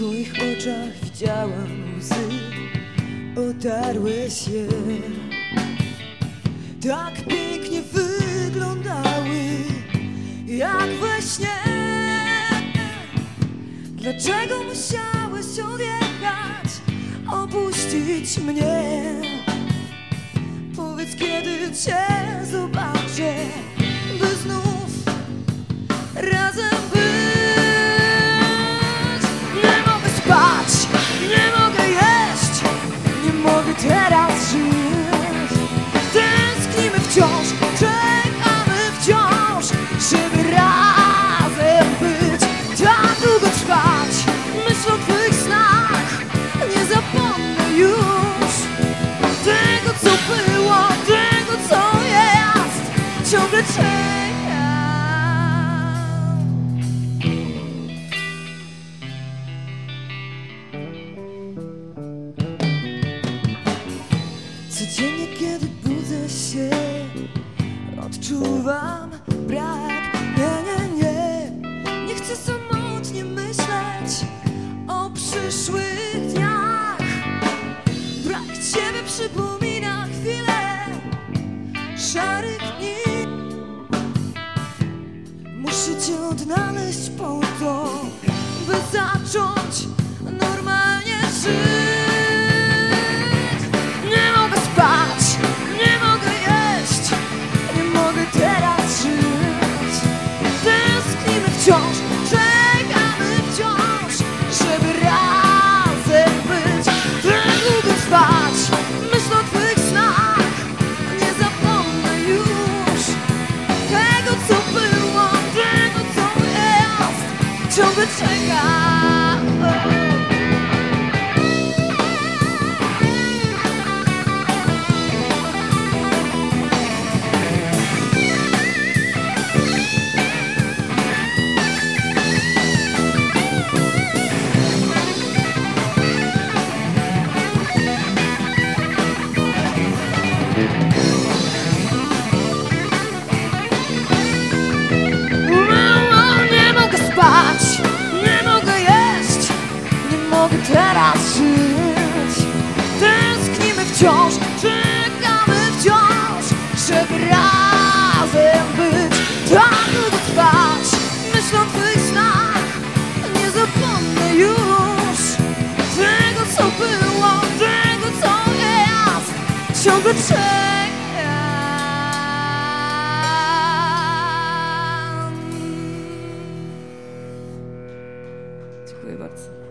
twoich oczach widziałam łzy Otarłeś je Tak pięknie wyglądały Jak we śnie. Dlaczego musiałeś odjechać Opuścić mnie? Powiedz kiedy cię zobaczę przypomina chwilę Szarych dni cię odnaleźć po to jest, ciągle czekam. Mogę teraz żyć. Tęsknimy wciąż, czekamy wciąż, żeby razem być. Tak długo trwać, myśl o twych snach, nie zapomnę już tego co było, tego co jest. Ciągle czekam. Dziękuję bardzo.